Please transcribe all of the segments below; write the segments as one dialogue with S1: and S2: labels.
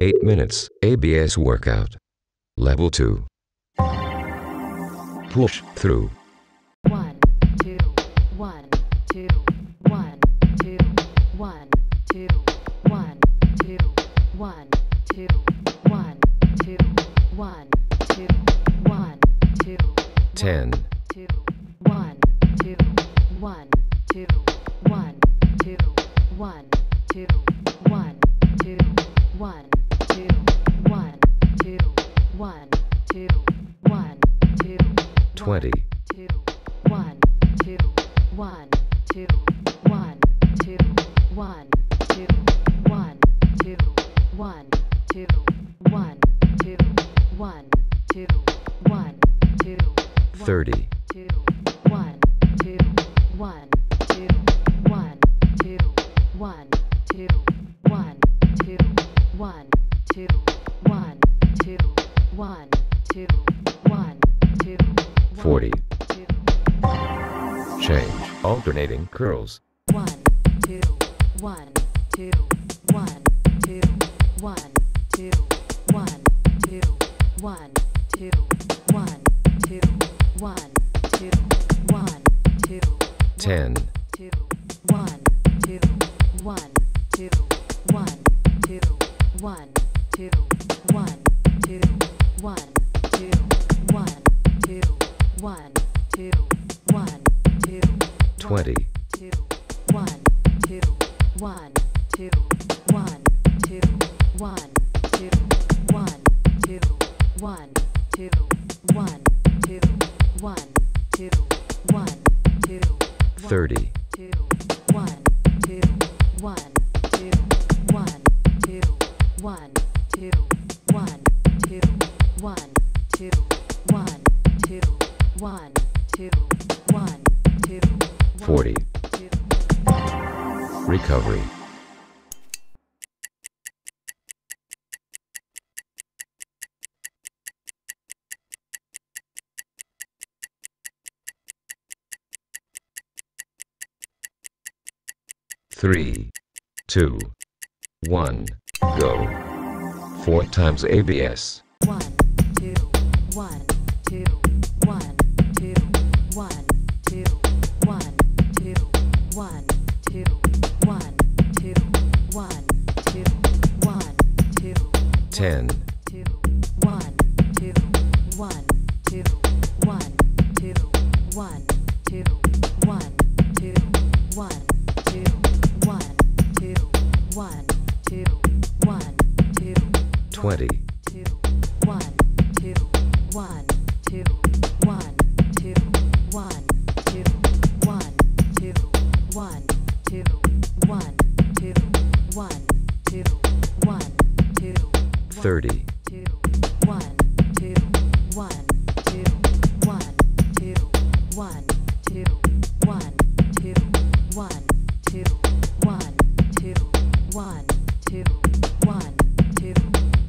S1: 8 minutes ABS workout. Level 2. Push through.
S2: One, two, one, two, one, two, one, two, one, two, one, two, one, two, one, two, one, two,
S1: 10.
S2: One, two,
S1: Alternating curls.
S2: one, two, one, two, one, two, one, two,
S1: 20.
S2: two, one, two, one, two, one, two, one, two, one, two, one, two, one, two, one, two, one, two,
S1: 30. Recovery. Three, two, one, go. Four times ABS.
S2: One, two, one, two, one,
S1: Ten.
S2: one, two, one, two, one, two, one, two, one, two, one, two, one, two, one, two, one, two,
S1: Twenty.
S2: one, two, one, two, one, two, one, two, one, two, one, two, one, 30.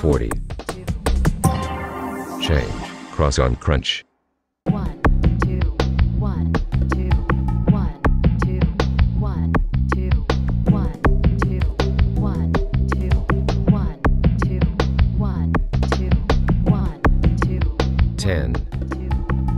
S1: Forty. Change. Cross on crunch.
S2: 10. Two,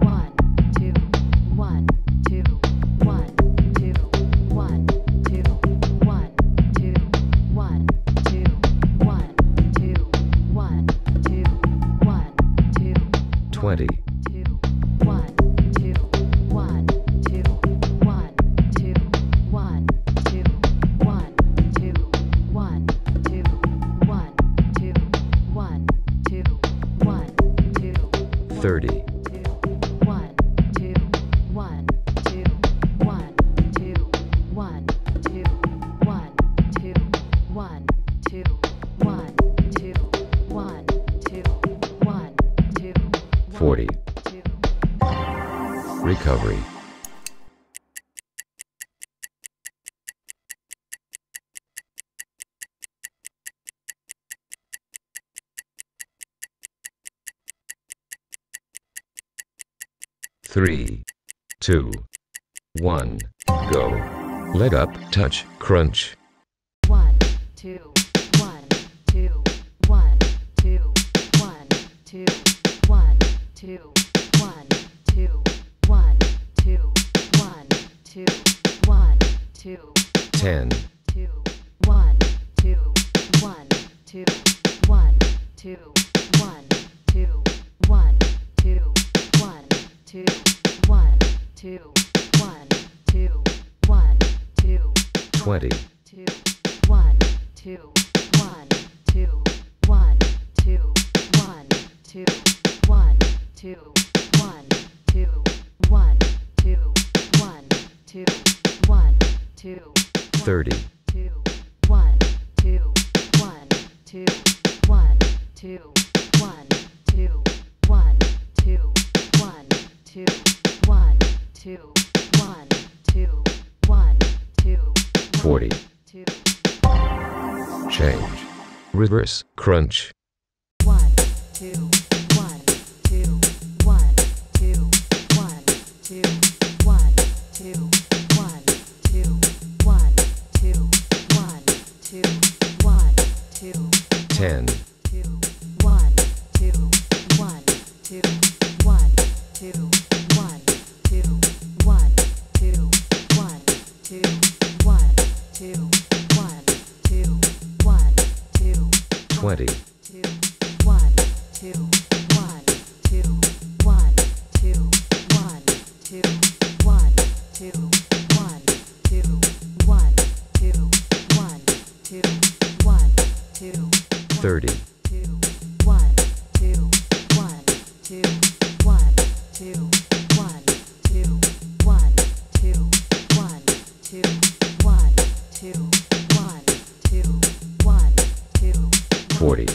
S2: one, two, one, two, one, two, one, two, one, two, one, two, one, two, one, two, one, two, 20. 30.
S1: Forty. Recovery. three, two, one, go. Let up, touch, crunch.
S2: One, two, one, two, one, two, one, two, one, two, one, two, one, two, one, two, one, two. Ten. two, one, two, one, two, twenty, two, one, two, one, two, one, two, one, two, one, two, one, two, one, two, one, two, one, two, thirty, two.
S1: 40.
S2: Two.
S1: Change. Reverse. Crunch.
S2: Ten. happy.
S1: 40.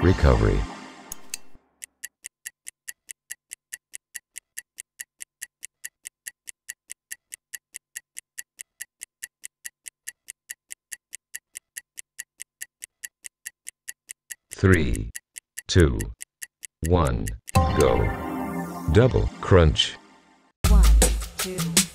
S1: Recovery. Three, two, one, go. Double crunch.
S2: One, two.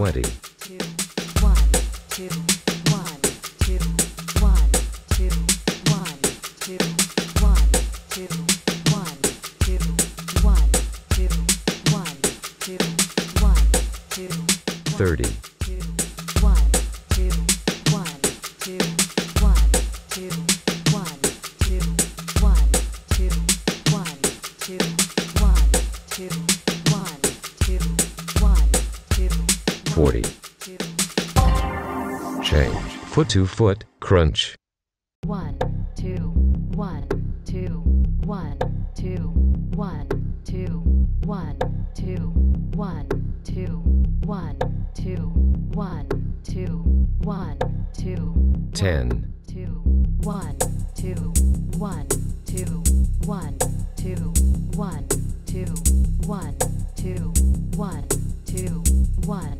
S1: 20. 40. Change, foot to foot, crunch.
S2: 1, 2, 1, 2, 1, 2, 1, 2, 1, 2, 1, 2, 1, 2, 1, 2, 1, 2,
S1: 10.
S2: 2, 1, 2, 1, 2, 1, 2, 1, 2, 1, 2, 1,
S1: 2,
S2: 1,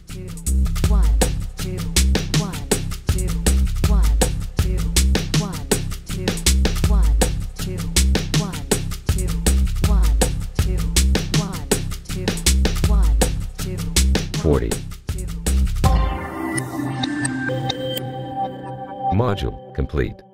S1: Module complete.